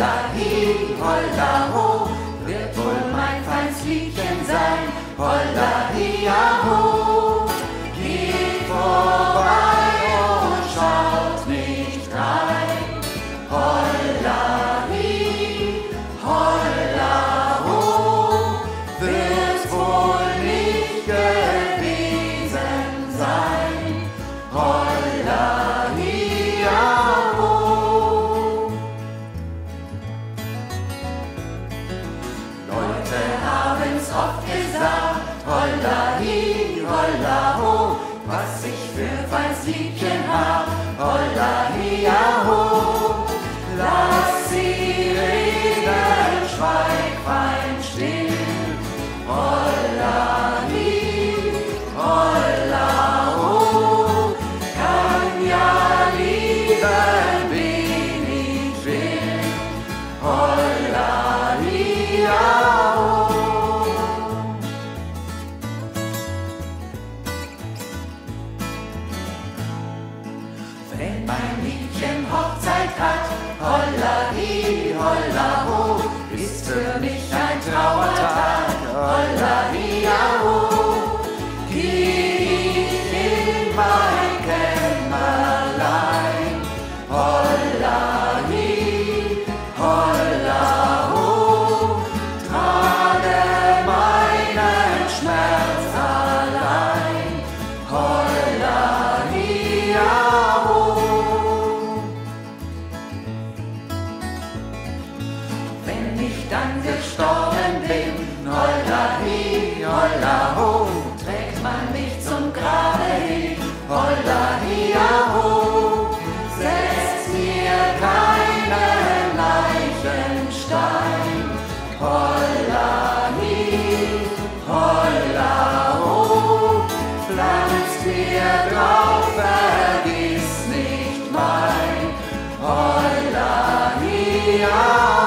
holla hi, holla ho, wird wohl mein feins Liedchen sein, holla oft gesagt, holla hi, holla ho, was ich für feins Liedchen mein Liedchen Hochzeit hat, holla hi, holla ho, ist für mich ein Trauertag, holla hi, ja ho. Geh in mein ich dann gestorben bin. Holla hi, holla ho, trägt man mich zum Grabe hin. Holla hi, ho, setzt mir keinen Leichenstein. Holla hi, holla ho, pflanzt mir drauf, vergiss nicht mein. Holla hi, ho.